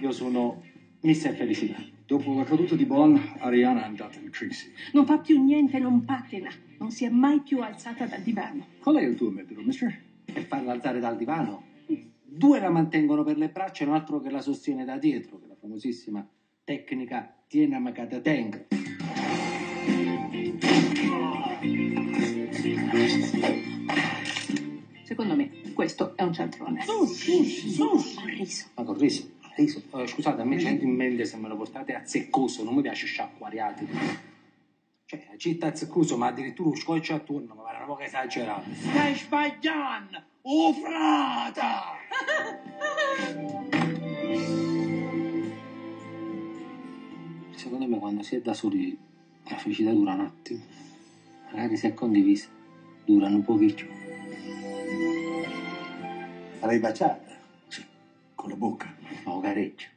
Io sono Mister Felicità. Dopo la caduta di Bonn, Ariana è andata in crisi. Non fa più niente, non patina. Non si è mai più alzata dal divano. Qual è il tuo metodo, mister? Per farla alzare dal divano. Due la mantengono per le braccia e un altro che la sostiene da dietro, che è la famosissima tecnica Tiena Makata Teng. Secondo me, questo è un cialtrone. Sushi, sushi. Con riso. Ma con riso, riso. Eh, scusate, a me c'è in mente se me lo portate a zeccoso, non mi piace sciacquariati. Cioè, la città a zeccoso, ma addirittura un scotch attorno, ma pare una poco esagerato. Stai sbagliando! Oh frata! Secondo me quando si è da soli la felicità dura un attimo. Magari se è condivisa, durano un pochino. L'hai baciata? Sì, con la bocca. No, gareggia.